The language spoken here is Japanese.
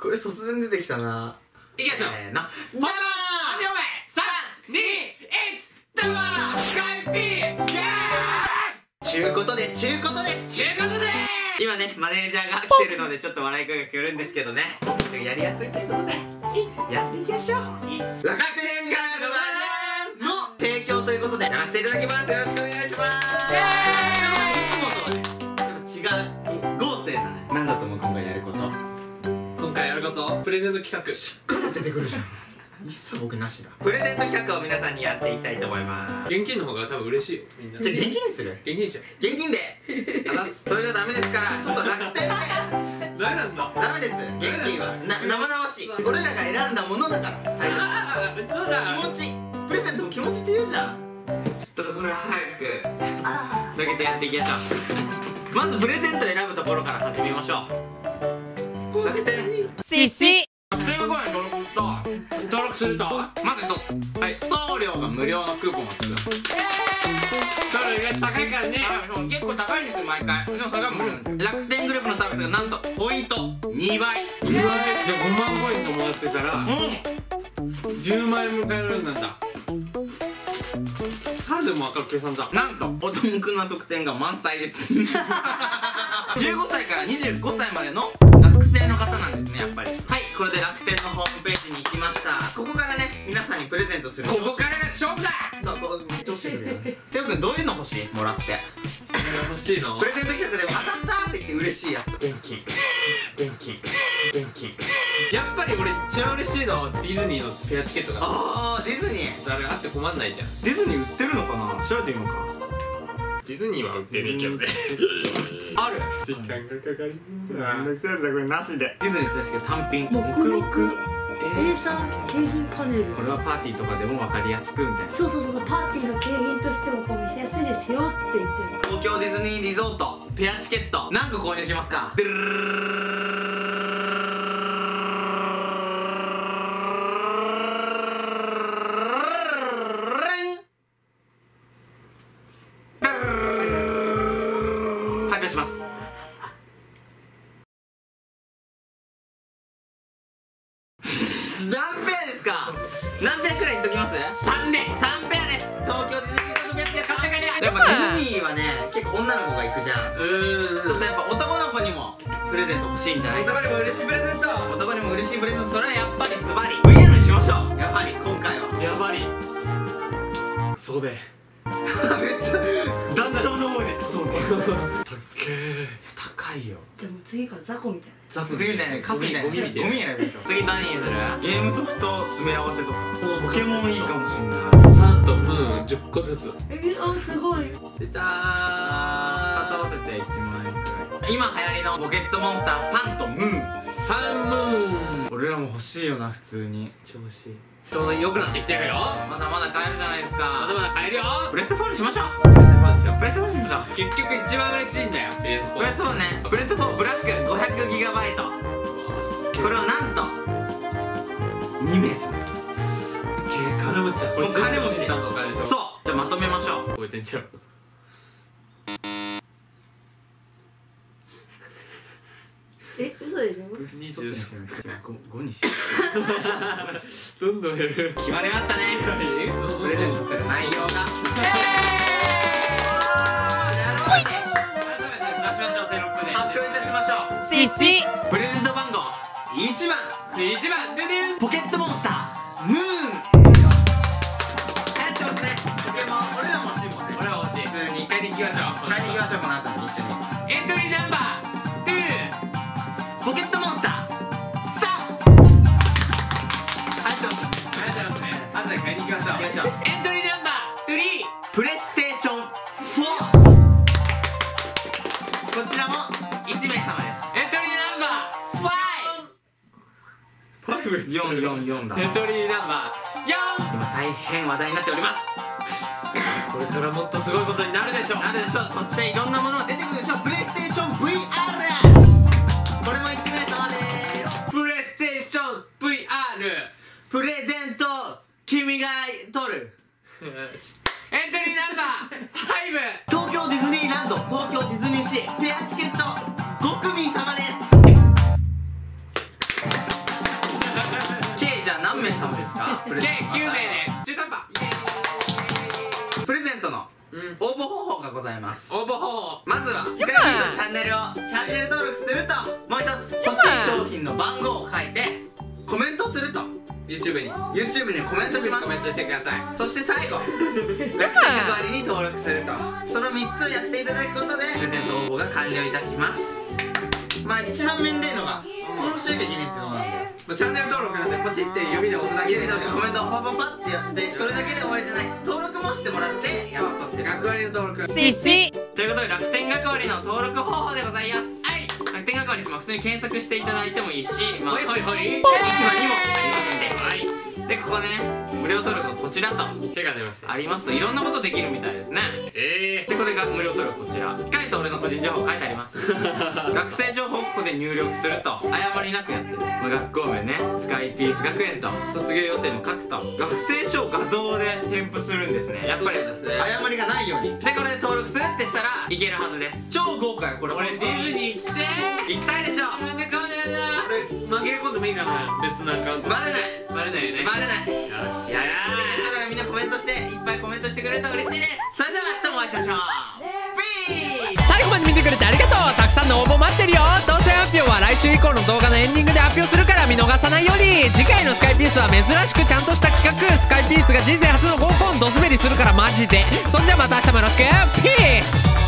これ突然出てきたな。いきましょうせーのどうもー両目3、2、1どうもースカイピースイエちゅうことでちゅうことで。ちゅうことで。今ねマネージャーが来てるのでちょっと笑い声が聞こえるんですけどね。やりやすいということでやっていきましょう。楽天ガールズの提供ということでやらせていただきますよろしくお願いしますレゼント企画。しっかり出てくるじゃん。一切僕なしだ。プレゼント企画を皆さんにやっていきたいと思います。現金の方が多分嬉しいよみんな。じゃあ現金にする？現金でしょ現金で。それじゃダメですからちょっと楽天。で誰なんだ？ダメです。現金は。な生々しい。俺らが選んだものだから。大切そうだ。気持ち。プレゼントも気持ちって言うじゃん。ちょっとこれ早く。だけてやっていきましょう。まずプレゼント選ぶところから始めましょう。楽天シシするとまず一つ。はい送料が無料のクーポンがつく。それが高いからね結構高いんです。よ毎回。でもそれが無料楽天グループのサービスがなんとポイント2倍。2倍？じゃあ5万ポイントもらってたらうん。10万円迎えられるんだ猿でも分かる計算だ。なんとお得な特典が満載です。15歳から25歳までの学生の方なんですねやっぱり。はいこれで楽天のホームページに行きました。ここからね皆さんにプレゼントする。ここからが勝負だ。そうこうめっちゃ教えてくれるテオくんどういうの欲しい？もらって。欲しいの？プレゼント企画でも当たったって言って嬉しいやつ。元気。元気。元気。やっぱり俺一番嬉しいのはディズニーのペアチケットがあーディズニー。あれあって困んないじゃん。ディズニー売ってるのかな？調べてみようかディズニーは売ってねえけどね。ある。時間がかかるめんどくさいやつだこれなしで。ディズニー確か単品。目録 A3 景品パネル。これはパーティーとかでも分かりやすくみたいな。そうそうそうそうパーティーの景品としてもこう見せやすいですよって言ってる。東京ディズニーリゾート。ペアチケット。何個購入しますか？何ペアですか？何ペアくらい言っときます？3で3ペアです。東京ディズニーリゾートペアチケットやっぱディズニーはね結構女の子が行くじゃん。うーん。ちょっとやっぱ男の子にもプレゼント欲しいんじゃない？か男にも嬉しいプレゼント。男にも嬉しいプレゼント。それはやっぱりズバリ。VR にしましょう。やはり今回は。やばり。そうで めっちゃ雑魚みたいな。雑次みたいな。カスみたいなゴミみたいな。ゴミやるでしょ。次何にする？ゲームソフト詰め合わせとか。ポケモンいいかもしんない。サンとムーン10個ずつ。えあすごい。出た2つ合わせて1万円くらい。今流行りのポケットモンスターサンとムー。ンーサンムーン。俺らも欲しいよな普通に。調子ちょうど良くなってきてるよ。まだまだ買えるじゃないですまだかまだ買えるよ。プレステ4にしましょう。プレゼントしよプレステ4にしましょう。う結局一番嬉しいんだよ。PS4 プレステ4ね。プレステ4ブラック 500GB これをなんと？2名様。金持ちだ。これ金持ち。全部さんのお金でしょ。そう。じゃあまとめましょう。覚えてんちゃうえ嘘でしょ20 5にしようどんどん減る。決まりましたねプレゼントする内容が。改めて出しましょうテロップで。発表いたしましょシシうプレゼント番号1番。1番。ででん。ポケットモンスタームーン。流行ってますね。ポケモン。俺らも欲しいもんね。俺は欲しい。普通に。買いに行きましょう買いに行きましょうこの後に一緒に。エントリーナンバー444だエントリーナンバー4今大変話題になっております。これからもっとすごいことになるでしょう。なるでしょう。そしていろんなものが出てくるでしょう。プレイステーション VR これも1名様です。プレイステーション VR プレゼント君が取る。エントリーナンバー5東京ディズニーランド東京ディズニーシーペアチケット5組様です様ですか？計9名です。中途半端プレゼントの応募方法がございます。応募方法。まずはスカイピースのチャンネルをチャンネル登録するともう一つ欲しい商品の番号を書いてコメントすると。YouTube に。YouTube にコメントします。コメントしてください。そして最後楽天代わりに登録すると。その3つをやっていただくことでプレゼント応募が完了いたします。まあ一番面倒いのが登録しなきゃいけないってとこなんでチャンネル登録なんでポチって指で押すだけ指で押してコメントをパパパってやってそれだけで終わりじゃない。登録もしてもらってやっとって。学割の登録。シシということで楽天学割の登録方法でございます。はい楽天学割ってまあ普通に検索していただいてもいいしまあはいはいはい。市場にもありますんで。はい。でここね無料登録がこちらと。手が出ましたありますといろんなことできるみた。いですねえでこれが無料登録こちら。しっかりと俺の個人情報書いてあります。学生情報をここで入力すると誤りなくやってる、まあ学校名ね。スカイピース学園と卒業予定も書くと。学生証を画像で添付するんですね。やっぱりね。誤りがないように。でこれで登録するってしたらいけるはずです。超豪華よこれ。俺ディズニー来て行きたいでしょ。なんで顔だよな俺紛れ込んでもいいかな。別のアカウント。バレない。バレないよね。バレない。よし。だ。からみんなコメントして。いっぱいコメントしてくれると嬉しいです。それでは明日もお会いしましょう。ピース最後まで見てくれてありがとう。たくさんの応募待ってるよ。当選発表は来週以降の動画のエンディングで発表するから見逃さないように。次回のスカイピースは珍しくちゃんとした企画スカイピースが人生初の合コンドスベリするからマジで。そんじゃまた明日もよろしく。ピース